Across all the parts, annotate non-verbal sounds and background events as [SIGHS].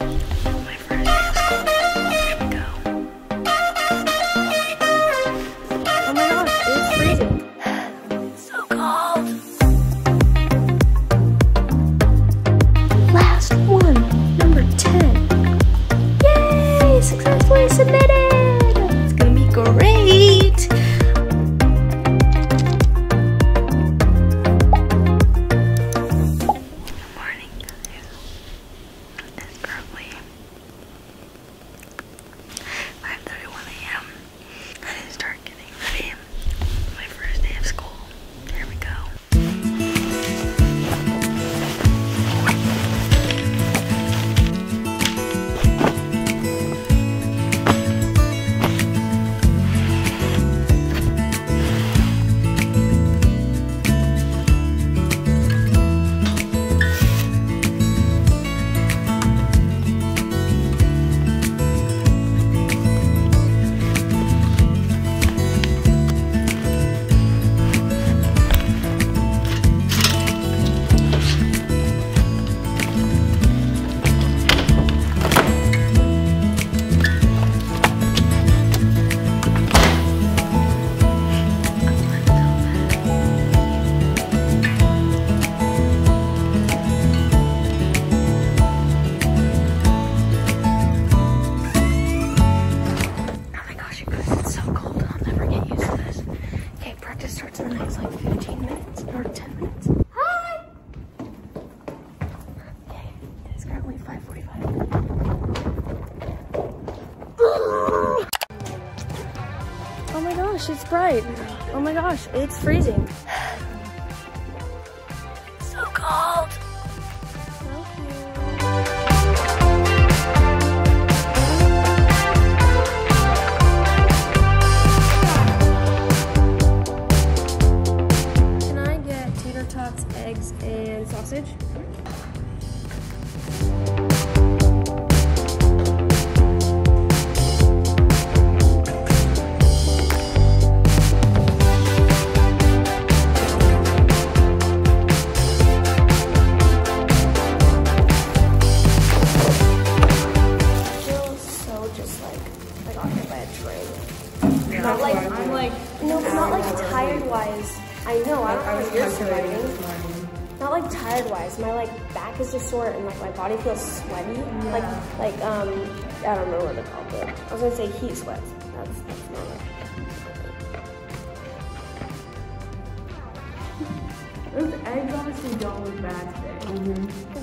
My in the next like 15 minutes or 10 minutes. Hi! Okay, it is currently 5.45. Oh my gosh, it's bright. Oh my gosh, it's freezing. Tired wise. I know I don't know if you're sweating. Not like tired wise. My like back is just sore and like my body feels sweaty. Like like um I don't know what they're called. But I was gonna say heat sweats. That's that's not it. Those eggs honestly don't look bad today.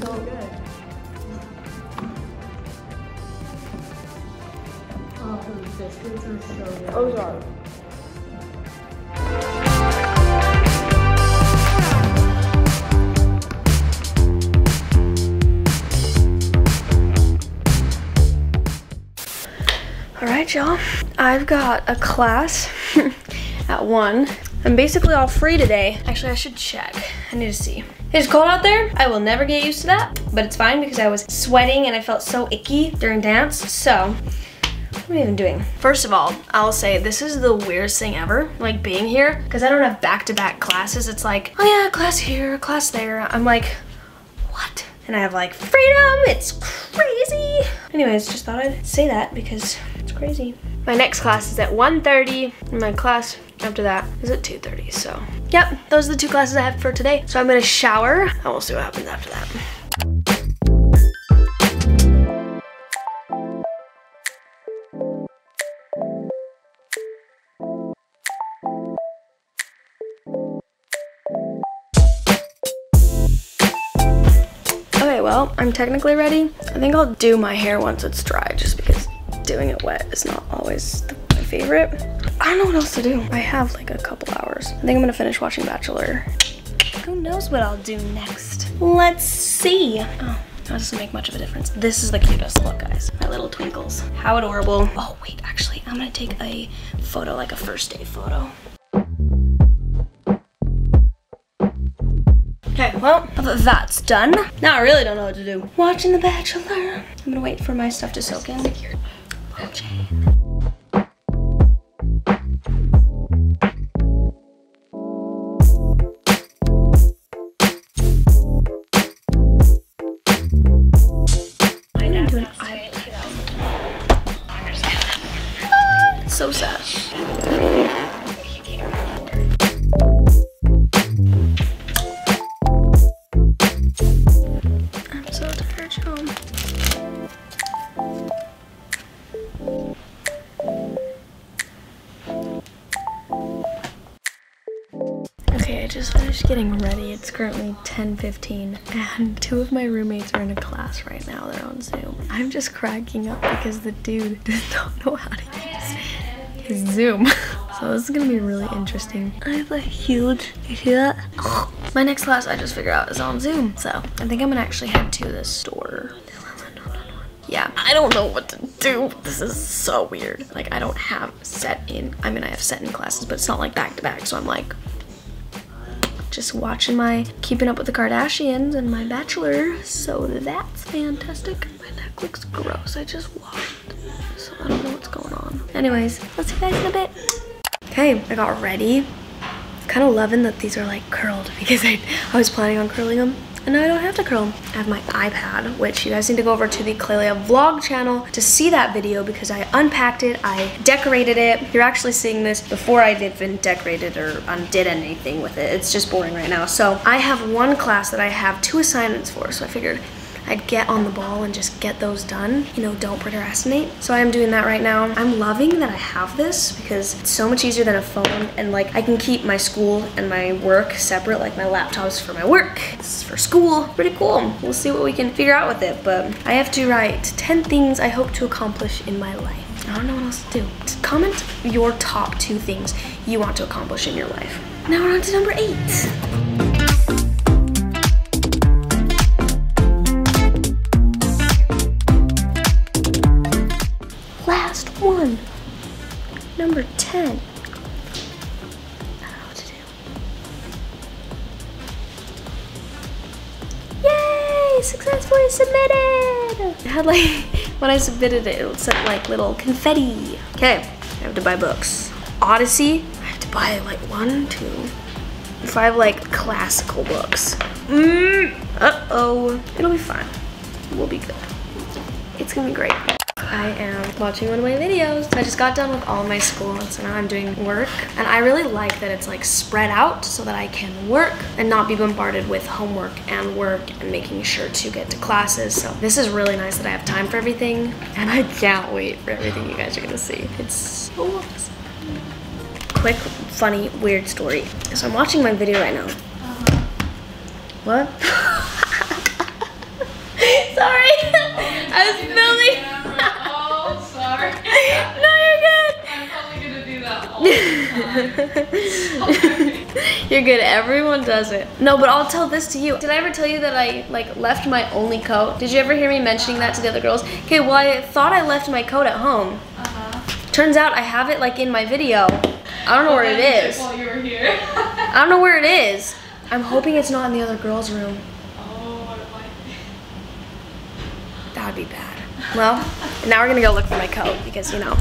So good. Oh, the biscuits are so good. Those are. Y'all. I've got a class [LAUGHS] at one. I'm basically all free today. Actually, I should check. I need to see. It's cold out there. I will never get used to that, but it's fine because I was sweating and I felt so icky during dance. So, what am I even doing? First of all, I'll say this is the weirdest thing ever, like being here, because I don't have back-to-back classes. It's like, oh yeah, class here, class there. I'm like, what? And I have like freedom, it's crazy. Anyways, just thought I'd say that because crazy. My next class is at 1.30 and my class after that is at 2.30, so. Yep, those are the two classes I have for today. So I'm gonna shower and we'll see what happens after that. Okay, well, I'm technically ready. I think I'll do my hair once it's dry just doing it wet is not always the, my favorite. I don't know what else to do. I have like a couple hours. I think I'm gonna finish watching Bachelor. Who knows what I'll do next? Let's see. Oh, that doesn't make much of a difference. This is the cutest look, guys. My little twinkles. How adorable. Oh, wait, actually, I'm gonna take a photo, like a first day photo. Okay, well, that's done. Now I really don't know what to do. Watching The Bachelor. I'm gonna wait for my stuff to soak in. Jane. Just finished getting ready. It's currently 10:15, and two of my roommates are in a class right now. They're on Zoom. I'm just cracking up because the dude [LAUGHS] does not know how to use his Zoom. [LAUGHS] So this is gonna be really interesting. I have a huge, you see that? My next class I just figured out is on Zoom. So I think I'm gonna actually head to the store. Yeah, I don't know what to do. This is so weird. Like I don't have set in, I mean I have set in classes, but it's not like back to back. So I'm like, just watching my Keeping Up with the Kardashians and my Bachelor. So that's fantastic. My neck looks gross. I just washed. So I don't know what's going on. Anyways, I'll see you guys in a bit. Okay, I got ready. Kind of loving that these are like curled [LAUGHS] because I, I was planning on curling them. And now I don't have to curl them. I have my iPad, which you guys need to go over to the Klailea vlog channel to see that video because I unpacked it, I decorated it. You're actually seeing this before I even decorated or undid anything with it. It's just boring right now. So I have one class that I have two assignments for. So I figured I'd get on the ball and just get those done. You know, don't procrastinate. So I am doing that right now. I'm loving that I have this because it's so much easier than a phone and like I can keep my school and my work separate. Like my laptop's for my work, this is for school. Pretty cool. We'll see what we can figure out with it. But I have to write 10 things I hope to accomplish in my life. I don't know what else to do. Comment your top two things you want to accomplish in your life. Now we're on to number eight. It had like, [LAUGHS] when I submitted it, it said like little confetti. Okay, I have to buy books. Odyssey, I have to buy like one, two, five like classical books. Mm, uh-oh. It'll be fine. We'll be good. It's gonna be great. I am watching one of my videos. I just got done with all my school, so now I'm doing work. And I really like that it's like spread out so that I can work and not be bombarded with homework and work and making sure to get to classes. So this is really nice that I have time for everything. And I can't wait for everything you guys are gonna see. It's so awesome. Quick, funny, weird story. So I'm watching my video right now. Uh-huh. What? [LAUGHS] Sorry, [LAUGHS] I was [LAUGHS] You're good. Everyone does it. No, but I'll tell this to you. Did I ever tell you that I like left my only coat? Did you ever hear me mentioning that to the other girls? Okay, well I thought I left my coat at home. Uh-huh. Turns out I have it like in my video. I don't know where it is. While you were here. [LAUGHS] I don't know where it is. I'm hoping it's not in the other girls' room. oh, it might be. That would be bad. Well, now we're gonna go look for my coat because you know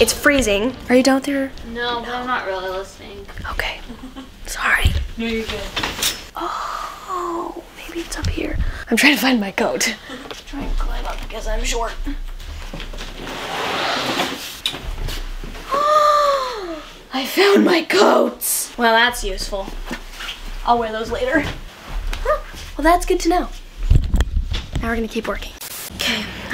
it's freezing. Are you done with your? No, but I'm not really listening. Okay. Sorry. No, you're good. Oh, maybe it's up here. I'm trying to find my coat. trying to climb up because I'm short. [GASPS] I found my coats. Well, that's useful. I'll wear those later. Huh, Well, that's good to know. Now we're gonna keep working.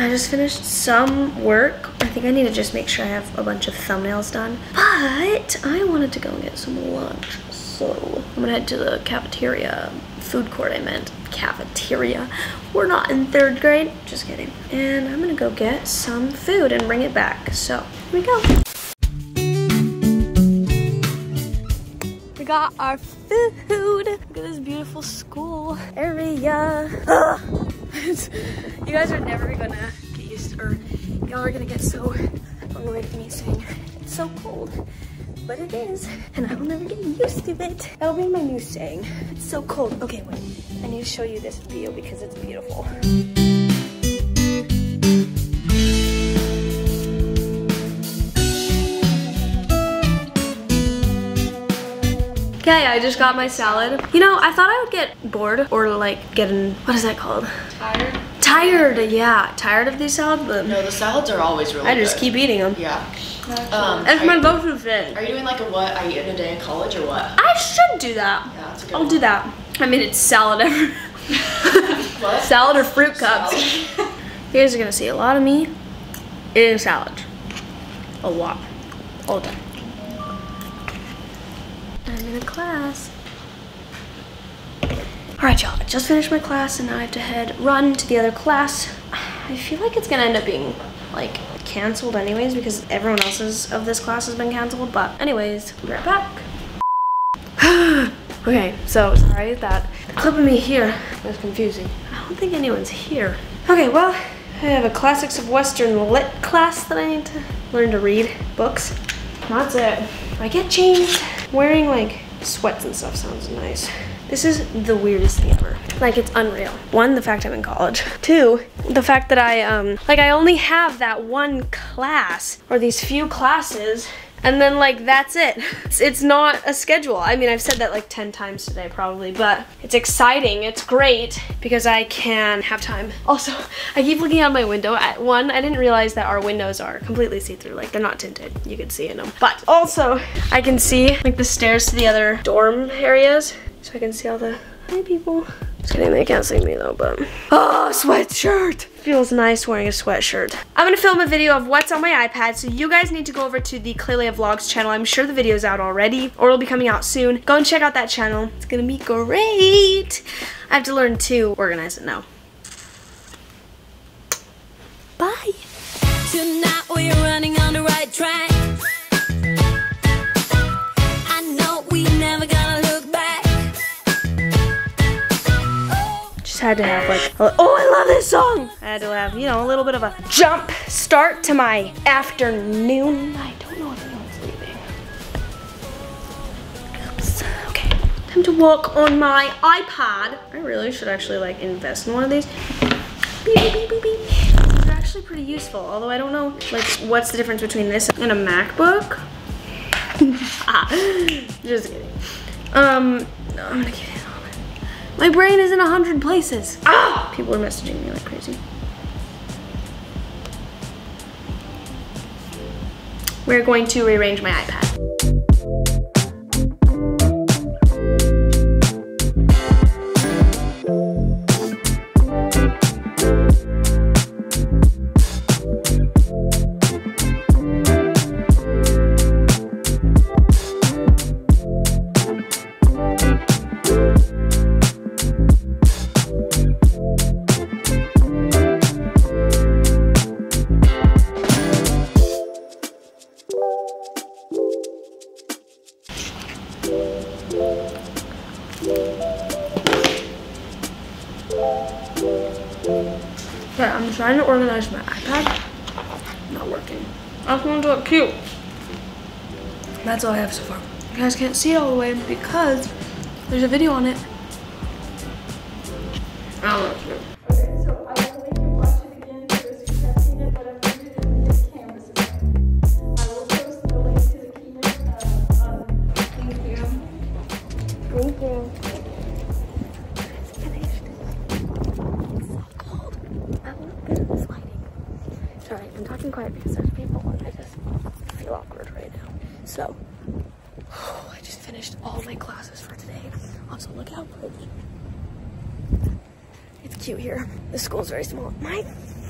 I just finished some work. I think I need to just make sure I have a bunch of thumbnails done. But I wanted to go and get some lunch. So I'm gonna head to the cafeteria, food court I meant, cafeteria. We're not in third grade, just kidding. And I'm gonna go get some food and bring it back. So here we go. We got our food. Look at this beautiful school area. Ugh. You guys are never gonna get used to, or y'all are gonna get so annoyed at me saying it's so cold. But it is, and I will never get used to it. That'll be my new saying. It's so cold. Okay, wait. I need to show you this view because it's beautiful. Okay, I just got my salad. You know, I thought I would get bored or like get an, what is that called? Tired? Tired, yeah. Tired of these salads, but No, the salads are always really good. I just good. keep eating them. Yeah. Um, That's are, my you, go-to thing. are you doing like a what I eat in a day in college or what? I should do that. Yeah, that's a good I'll one. do that. I mean, it's salad ever. [LAUGHS] What? salad or fruit cups. Salad. [LAUGHS] You guys are gonna see a lot of me eating salad. A lot. All the time. Class. All right, y'all, I just finished my class and now I have to head run to the other class. [SIGHS] I feel like it's gonna end up being like canceled anyways because everyone else's of this class has been canceled. But anyways, be right back. [SIGHS] okay, so sorry that clip of me here was confusing. I don't think anyone's here. Okay, well, I have a Classics of Western Lit class that I need to learn to read books. That's it. I get changed. Wearing like sweats and stuff sounds nice. This is the weirdest thing ever. Like it's unreal. One, the fact I'm in college. [LAUGHS] Two, the fact that I um like I only have that one class or these few classes and then like that's it. It's, it's not a schedule. I mean, I've said that like 10 times today probably, but it's exciting. It's great because I can have time. Also, I keep looking out my window. At one, I didn't realize that our windows are completely see-through. Like they're not tinted. You can see in them. But also, I can see like the stairs to the other dorm areas. So I can see all the hi people. Just kidding, they can't see me though, but. Oh, sweatshirt! Feels nice wearing a sweatshirt. I'm gonna film a video of what's on my iPad, so you guys need to go over to the Klailea Vlogs channel. I'm sure the video's out already, or it'll be coming out soon. Go and check out that channel. It's gonna be great. I have to learn to organize it now. Bye. Tonight we're running on the right track. Just had to have like, oh, I love this song. I had to have, you know, a little bit of a jump start to my afternoon. I don't know if anyone's leaving. Oops. Okay, time to walk on my iPad. I really should actually like invest in one of these. Beep, beep, beep, beep. They're actually pretty useful, although I don't know like what's the difference between this and a MacBook. [LAUGHS] ah, just kidding. Um, no, I'm gonna. My brain is in a hundred places. Ah! People are messaging me like crazy. We're going to rearrange my iPad. Okay, I'm trying to organize my iPad. Not working. I just want to look cute. That's all I have so far. You guys can't see it all the way because there's a video on it. I'm quiet because there's people and I just feel awkward right now. So, [SIGHS] I just finished all my classes for today. Also, look how pretty. It's cute here. The school's very small. My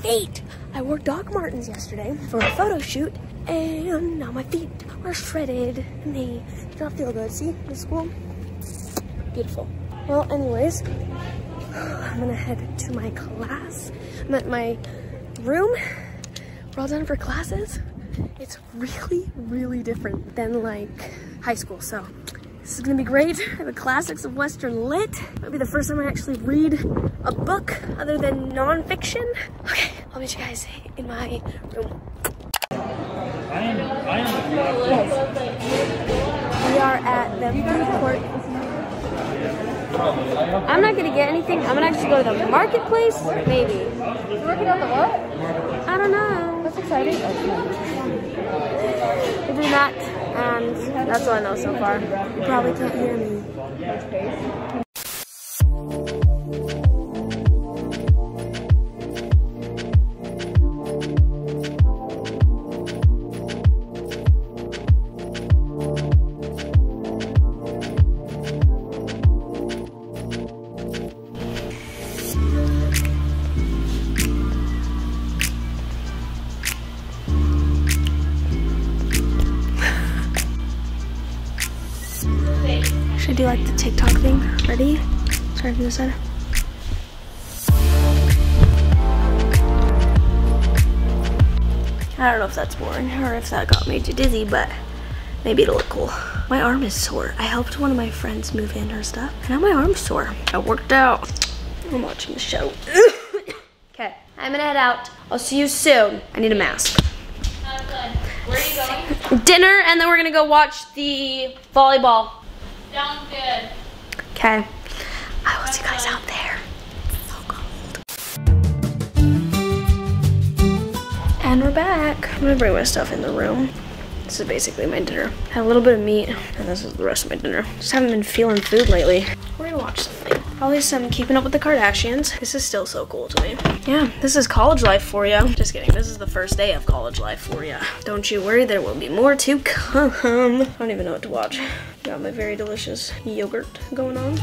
feet! I wore Doc Martens yesterday for a photo shoot and now my feet are shredded and they do not feel good. See, the school beautiful. Well, anyways, [SIGHS] I'm gonna head to my class. I'm at my room. We're all done for classes. It's really, really different than like high school. So this is gonna be great. [LAUGHS] The classics of Western Lit. Might be the first time I actually read a book other than nonfiction. Okay, I'll meet you guys in my room. We are at the food court I'm not gonna get anything. I'm gonna actually go to the marketplace, maybe. You're working on the what? I don't know. That's exciting. We're doing that, and that's all I know so far. You probably can't hear me. Like the TikTok thing? Ready? Sorry from this side. I don't know if that's boring or if that got me too dizzy, but maybe it'll look cool. My arm is sore. I helped one of my friends move in her stuff, and now my arm's sore. I worked out. I'm watching the show. [COUGHS] okay, I'm gonna head out. I'll see you soon. I need a mask. Not good. Where are you going? Dinner, and then we're gonna go watch the volleyball. Sounds good. Okay. I will see you guys out there. It's so cold. And we're back. I'm gonna bring my stuff in the room. This is basically my dinner. Had a little bit of meat, and this is the rest of my dinner. Just haven't been feeling food lately. We're gonna watch something. Probably some Keeping Up with the Kardashians. This is still so cool to me. Yeah, this is college life for you. Just kidding. This is the first day of college life for you. Don't you worry, there will be more to come. I don't even know what to watch. Got my very delicious yogurt going on.